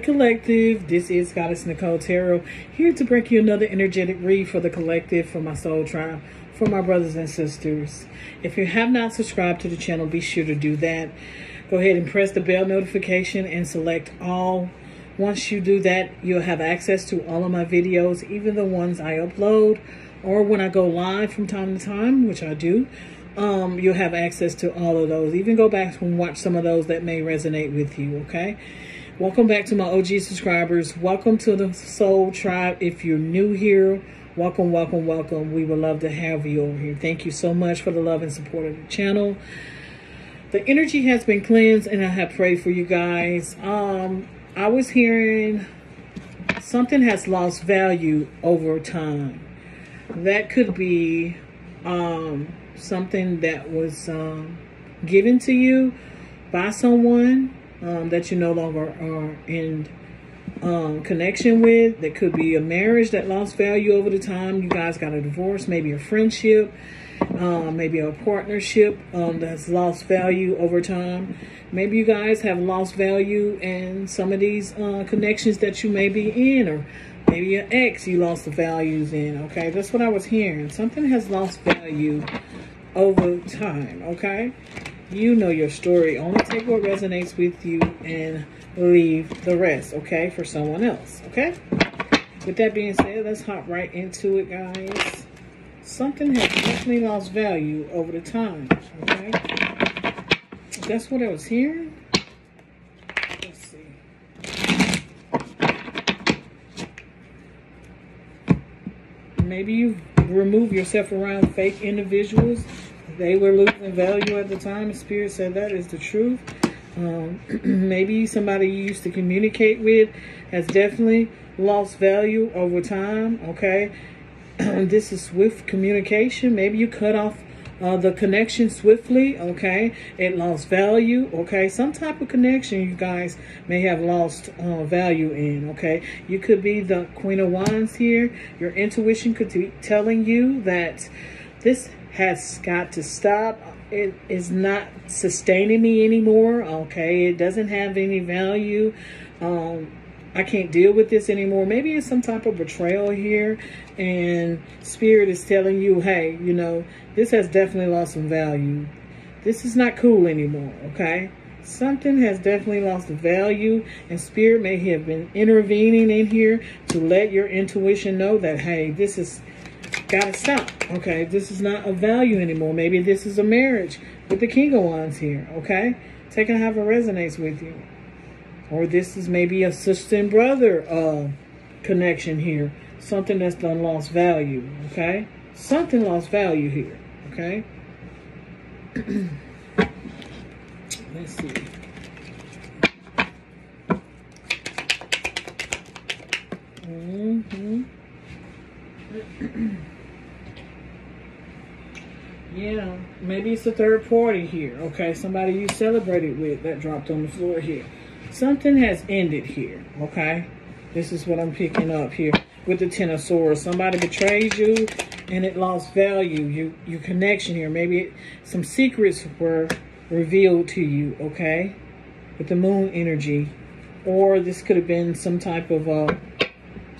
collective. This is goddess nicole tarot here to bring you another energetic read for the collective for my soul tribe for my brothers and sisters. If you have not subscribed to the channel be sure to do that. Go ahead and press the bell notification and select all. Once you do that you'll have access to all of my videos even the ones i upload or when i go live from time to time which i do. Um, you'll have access to all of those. Even go back and watch some of those that may resonate with you okay Welcome back to my OG subscribers. Welcome to the Soul Tribe. If you're new here, welcome, welcome, welcome. We would love to have you over here. Thank you so much for the love and support of the channel. The energy has been cleansed and I have prayed for you guys. Um, I was hearing something has lost value over time. That could be um, something that was um, given to you by someone um, that you no longer are in um, connection with. That could be a marriage that lost value over the time. You guys got a divorce, maybe a friendship, um, maybe a partnership um, that's lost value over time. Maybe you guys have lost value in some of these uh, connections that you may be in, or maybe an ex you lost the values in. Okay, that's what I was hearing. Something has lost value over time. Okay you know your story. Only take what resonates with you and leave the rest, okay, for someone else, okay? With that being said, let's hop right into it, guys. Something has definitely lost value over the time, okay? That's what I was hearing. Let's see. Maybe you remove yourself around fake individuals they were losing value at the time. Spirit said that is the truth. Um, maybe somebody you used to communicate with has definitely lost value over time. Okay. this is swift communication. Maybe you cut off uh, the connection swiftly. Okay. It lost value. Okay. Some type of connection you guys may have lost uh, value in. Okay. You could be the Queen of Wands here. Your intuition could be telling you that this has got to stop. It is not sustaining me anymore. Okay, it doesn't have any value. Um, I can't deal with this anymore. Maybe it's some type of betrayal here, and spirit is telling you, hey, you know, this has definitely lost some value. This is not cool anymore. Okay. Something has definitely lost value, and spirit may have been intervening in here to let your intuition know that, hey, this is Gotta stop. Okay, this is not a value anymore. Maybe this is a marriage with the King of Wands here. Okay, take and have a resonates with you. Or this is maybe a sister and brother uh, connection here. Something that's done lost value. Okay, something lost value here. Okay. Let's see. Mm-hmm. Yeah, maybe it's a third party here. Okay, somebody you celebrated with that dropped on the floor here. Something has ended here. Okay, this is what I'm picking up here with the Ten of Swords. Somebody betrayed you and it lost value. You, your connection here. Maybe it, some secrets were revealed to you. Okay, with the Moon energy, or this could have been some type of uh,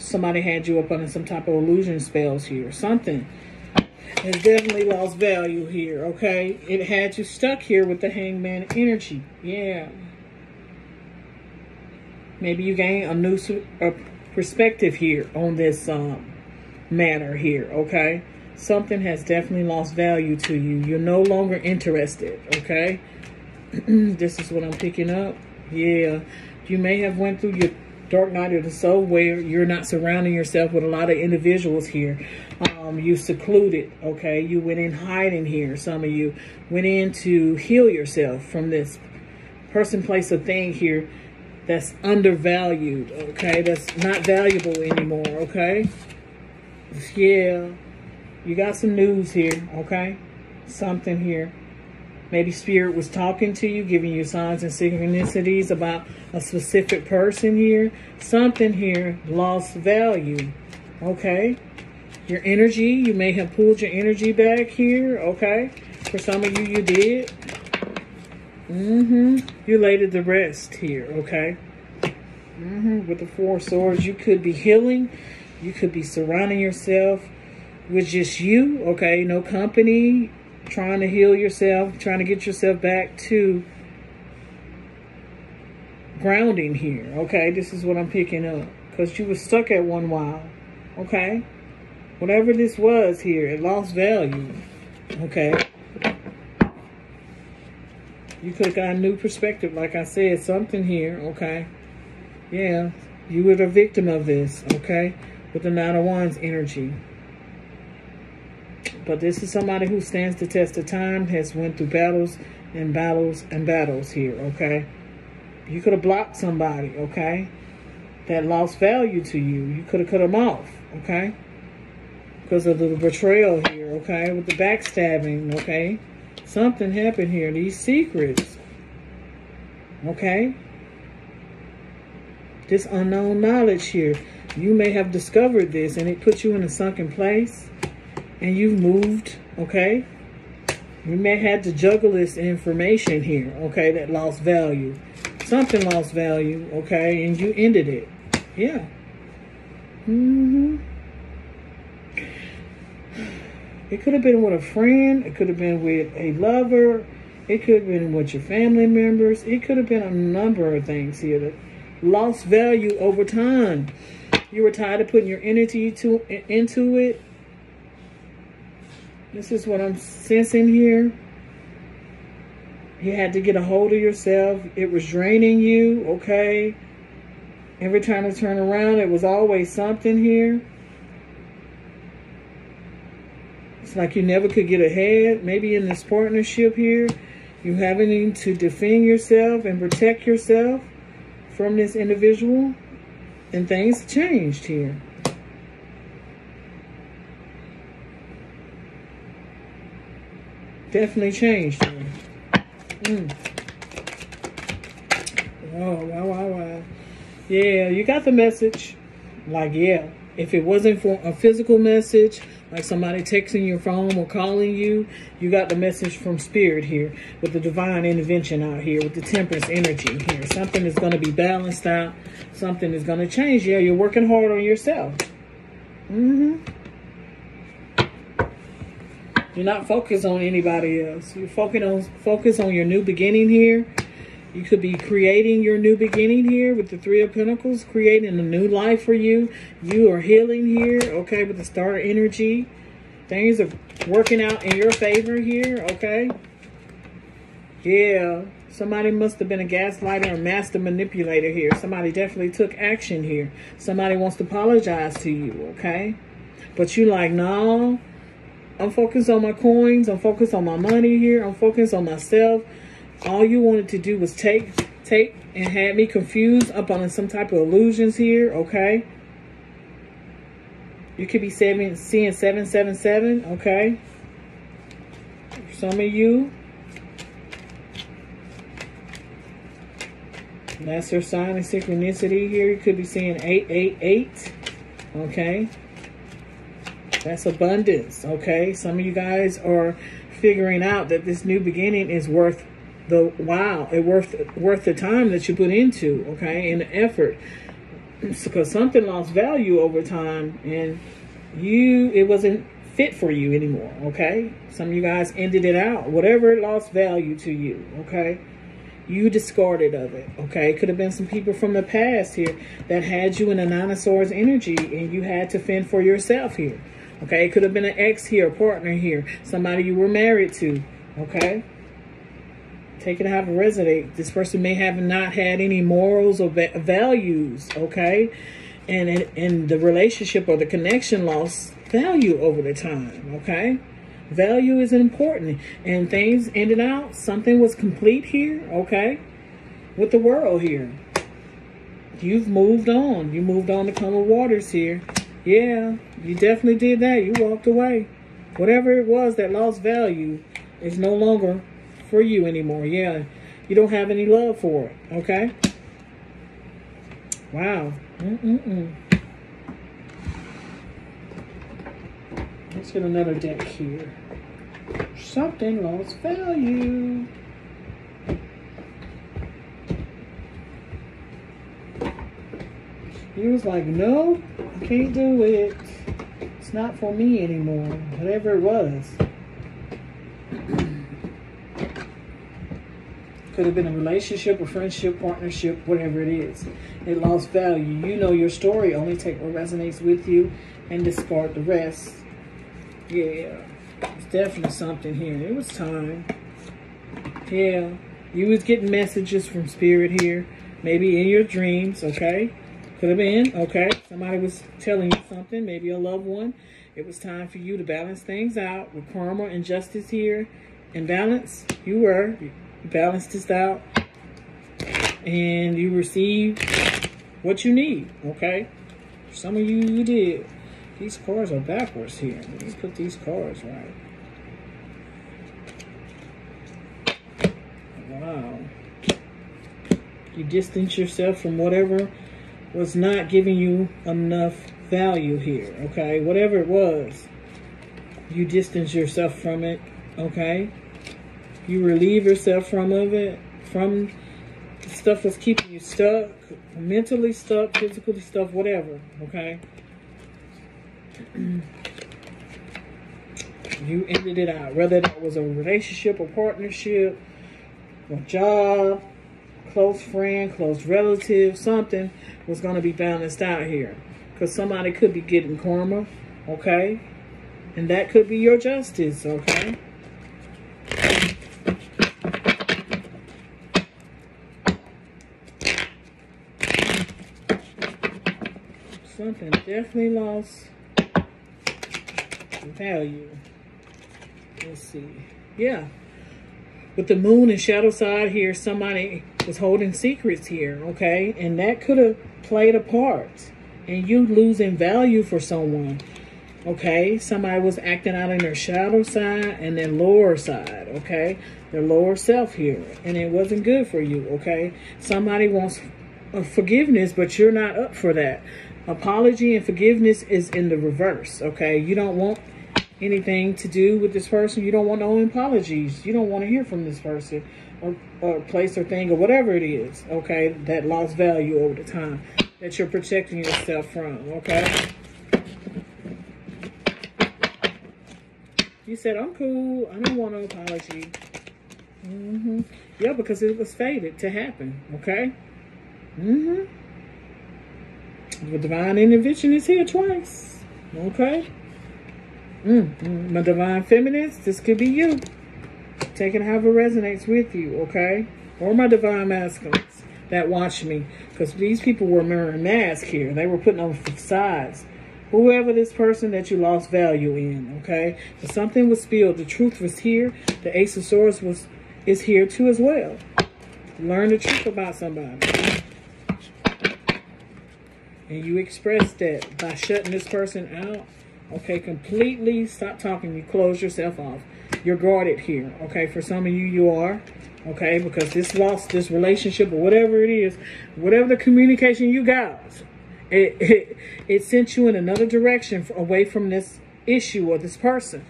somebody had you up under some type of illusion spells here. Something has definitely lost value here, okay? It had you stuck here with the hangman energy. Yeah. Maybe you gain a new a perspective here on this um, matter here, okay? Something has definitely lost value to you. You're no longer interested, okay? this is what I'm picking up. Yeah. You may have went through your dark night of the soul where you're not surrounding yourself with a lot of individuals here. Um, you secluded, okay? You went in hiding here. Some of you went in to heal yourself from this person, place, or thing here that's undervalued, okay? That's not valuable anymore, okay? Yeah. You got some news here, okay? Something here. Maybe spirit was talking to you, giving you signs and synchronicities about a specific person here. Something here lost value. Okay. Your energy, you may have pulled your energy back here. Okay. For some of you, you did. Mm-hmm. You laid the rest here. Okay. Mm-hmm. With the Four Swords, you could be healing. You could be surrounding yourself with just you, okay? No company, trying to heal yourself, trying to get yourself back to grounding here, okay? This is what I'm picking up. Because you were stuck at one while, okay? Whatever this was here, it lost value, okay? You could have got a new perspective, like I said, something here, okay? Yeah, you were the victim of this, okay? With the Nine of Wands energy. But this is somebody who stands the test of time, has went through battles and battles and battles here, okay? You could have blocked somebody, okay? That lost value to you. You could have cut them off, okay? Because of the betrayal here, okay? With the backstabbing, okay? Something happened here. These secrets, okay? This unknown knowledge here. You may have discovered this and it puts you in a sunken place and you've moved, okay? You may have had to juggle this information here, okay, that lost value. Something lost value, okay, and you ended it. Yeah. Mm-hmm. It could have been with a friend. It could have been with a lover. It could have been with your family members. It could have been a number of things here that lost value over time. You were tired of putting your energy to into it this is what I'm sensing here. You had to get a hold of yourself. It was draining you, okay? Every time I turn around, it was always something here. It's like you never could get ahead. Maybe in this partnership here, you having to defend yourself and protect yourself from this individual. And things changed here. Definitely changed. Mm. Oh, wow, wow, wow. Yeah, you got the message. Like, yeah, if it wasn't for a physical message, like somebody texting your phone or calling you, you got the message from spirit here with the divine intervention out here with the temperance energy here. Something is going to be balanced out. Something is going to change. Yeah, you're working hard on yourself. Mm-hmm. You're not focused on anybody else. You're focused on focus on your new beginning here. You could be creating your new beginning here with the Three of Pentacles, creating a new life for you. You are healing here, okay, with the star energy. Things are working out in your favor here, okay? Yeah, somebody must have been a gaslighter or master manipulator here. Somebody definitely took action here. Somebody wants to apologize to you, okay? But you like, no, I'm focused on my coins. I'm focused on my money here. I'm focused on myself. All you wanted to do was take, take, and had me confused up on some type of illusions here, okay? You could be seven, seeing 777, okay? Some of you. That's your sign of synchronicity here. You could be seeing 888, okay? That's abundance, okay? Some of you guys are figuring out that this new beginning is worth the wow, it worth worth the time that you put into, okay, and the effort. Because something lost value over time and you it wasn't fit for you anymore, okay? Some of you guys ended it out. Whatever lost value to you, okay? You discarded of it, okay? It could have been some people from the past here that had you in a Swords energy and you had to fend for yourself here. Okay, it could have been an ex here, a partner here, somebody you were married to. Okay, take it how to resonate. This person may have not had any morals or va values. Okay, and and the relationship or the connection lost value over the time. Okay, value is important, and things ended out. Something was complete here. Okay, with the world here. You've moved on. You moved on to with waters here. Yeah, you definitely did that. You walked away. Whatever it was that lost value is no longer for you anymore. Yeah, you don't have any love for it. Okay? Wow. Mm-mm-mm. Let's get another deck here. Something lost value. He was like, no, can't do it. It's not for me anymore. Whatever it was. Could have been a relationship, a friendship, partnership, whatever it is. It lost value. You know your story. Only take what resonates with you and discard the rest. Yeah. It's definitely something here. It was time. Yeah. You was getting messages from spirit here. Maybe in your dreams, okay? Could have been, okay? Somebody was telling you something, maybe a loved one. It was time for you to balance things out with karma and justice here. And balance, you were. You balanced this out. And you received what you need, okay? Some of you, you did. These cards are backwards here. Let me put these cards right. Wow. You distance yourself from whatever was not giving you enough value here, okay? Whatever it was, you distance yourself from it, okay? You relieve yourself from of it, from stuff that's keeping you stuck, mentally stuck, physically stuck, whatever, okay? you ended it out, whether that was a relationship, a partnership, a job, close friend, close relative, something was going to be balanced out here. Because somebody could be getting karma, okay? And that could be your justice, okay? Something definitely lost value. Let's see. Yeah. With the moon and shadow side here, somebody was holding secrets here, okay? And that could have played a part in you losing value for someone, okay? Somebody was acting out in their shadow side and their lower side, okay? Their lower self here, and it wasn't good for you, okay? Somebody wants forgiveness, but you're not up for that. Apology and forgiveness is in the reverse, okay? You don't want anything to do with this person. You don't want no apologies. You don't want to hear from this person or, place or thing or whatever it is, okay, that lost value over the time that you're protecting yourself from, okay? You said, I'm cool. I don't want no apology. Mm-hmm. Yeah, because it was fated to happen, okay? Mm-hmm. The divine intervention is here twice, okay? Mm, mm, my divine feminines, this could be you. Take it however resonates with you, okay? Or my divine masculines that watch me. Because these people were wearing masks here. They were putting on facades. Whoever this person that you lost value in, okay? Something was spilled, the truth was here. The Ace of Swords was is here too as well. Learn the truth about somebody. And you express that by shutting this person out Okay, completely stop talking. You close yourself off. You're guarded here. Okay, for some of you, you are. Okay, because this lost, this relationship or whatever it is, whatever the communication you got, it, it, it sent you in another direction away from this issue or this person.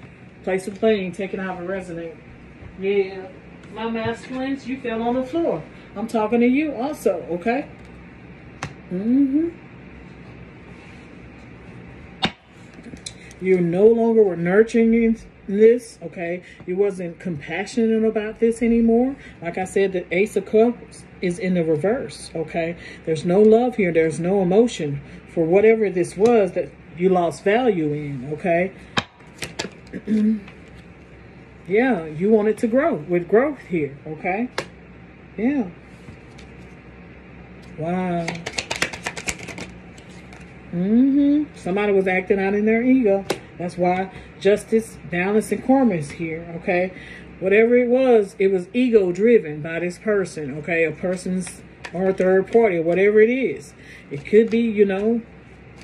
Place of playing, taking out a resonate. Yeah, my masculines, you fell on the floor. I'm talking to you also, okay? Mm-hmm. You no longer were nurturing this, okay? You wasn't compassionate about this anymore. Like I said, the Ace of Cups is in the reverse, okay? There's no love here. There's no emotion for whatever this was that you lost value in, okay? yeah, you wanted to grow with growth here, okay? Yeah. Wow. Mm-hmm. Somebody was acting out in their ego. That's why justice, balance, and karma is here, okay? Whatever it was, it was ego driven by this person, okay? A person's or a third party or whatever it is. It could be, you know,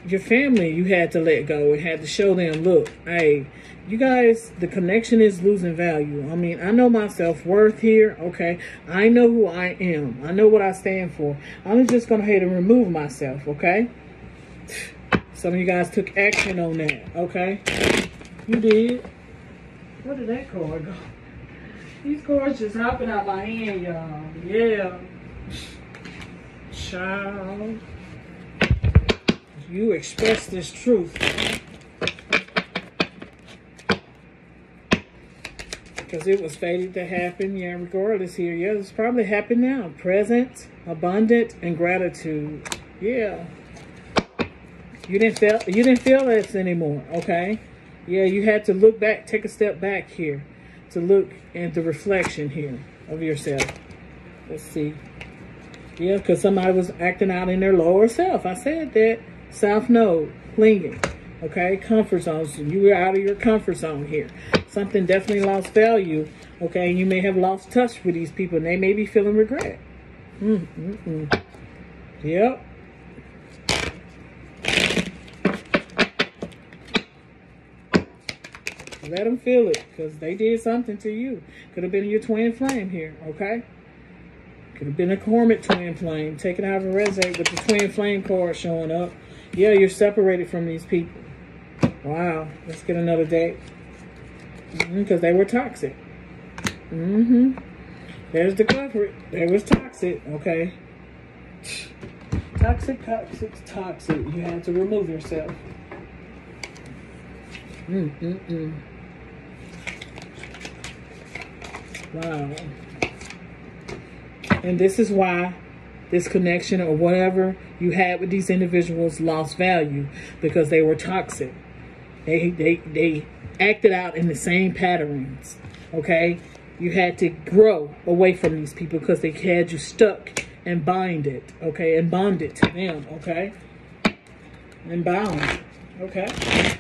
your family you had to let go and had to show them, look, hey, you guys, the connection is losing value. I mean, I know my self-worth here, okay? I know who I am. I know what I stand for. I'm just going to have to remove myself, okay? Some of you guys took action on that, okay? You did. Where did that card go? These cards just hopping out my hand, y'all. Yeah. Child. You express this truth. Because it was fated to happen, yeah, regardless here. Yeah, it's probably happened now. Present, abundant, and gratitude. Yeah. You didn't feel you didn't feel this anymore, okay? Yeah, you had to look back, take a step back here to look at the reflection here of yourself. Let's see. Yeah, because somebody was acting out in their lower self. I said that. South Node, clinging. Okay, comfort zones. You were out of your comfort zone here. Something definitely lost value. Okay, you may have lost touch with these people and they may be feeling regret. Mm, mm, mm. Yep. Let them feel it because they did something to you. Could have been your twin flame here, okay? Could have been a Karmic twin flame. Taken out of a resonate with the twin flame card showing up. Yeah, you're separated from these people. Wow. Let's get another date. Because mm -hmm, they were toxic. Mm-hmm. There's the culprit. There was toxic, okay? Toxic, toxic, toxic. You had to remove yourself. Mm-mm-mm. Wow. And this is why this connection or whatever you had with these individuals lost value because they were toxic. They they they acted out in the same patterns. Okay? You had to grow away from these people because they had you stuck and binded, okay, and bonded to them, okay? And bound. Okay?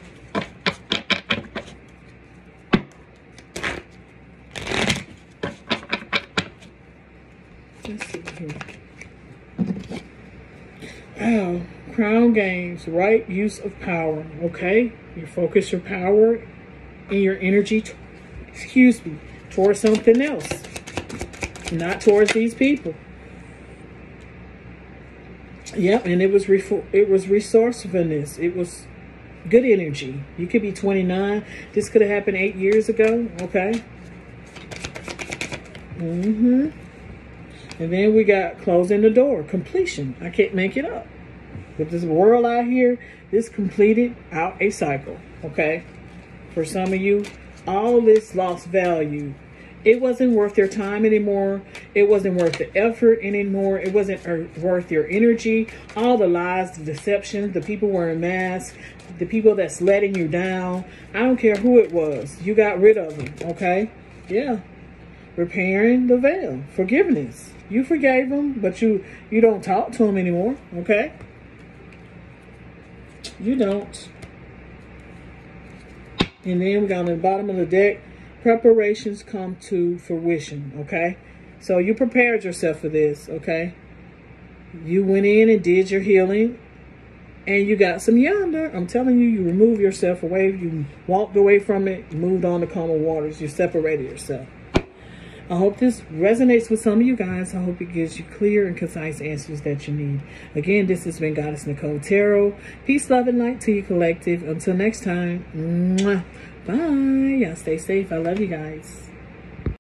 Here. Wow. Crown gains right use of power. Okay? You focus your power and your energy, excuse me, towards something else. Not towards these people. Yep, and it was it was resourcefulness. It was good energy. You could be 29. This could have happened eight years ago. Okay. Mm-hmm. And then we got closing the door, completion. I can't make it up. With this world out here, this completed out a cycle, okay? For some of you, all this lost value. It wasn't worth your time anymore. It wasn't worth the effort anymore. It wasn't er, worth your energy. All the lies, the deceptions, the people wearing masks, the people that's letting you down. I don't care who it was. You got rid of them, okay? Yeah. Repairing the veil. Forgiveness. You forgave him, but you you don't talk to him anymore, okay? You don't. And then we got on the bottom of the deck, preparations come to fruition, okay? So you prepared yourself for this, okay? You went in and did your healing and you got some yonder. I'm telling you, you remove yourself away. You walked away from it, moved on to calmer waters. You separated yourself. I hope this resonates with some of you guys. I hope it gives you clear and concise answers that you need. Again, this has been Goddess Nicole Tarot. Peace, love, and light to you collective. Until next time, bye. Y'all stay safe. I love you guys.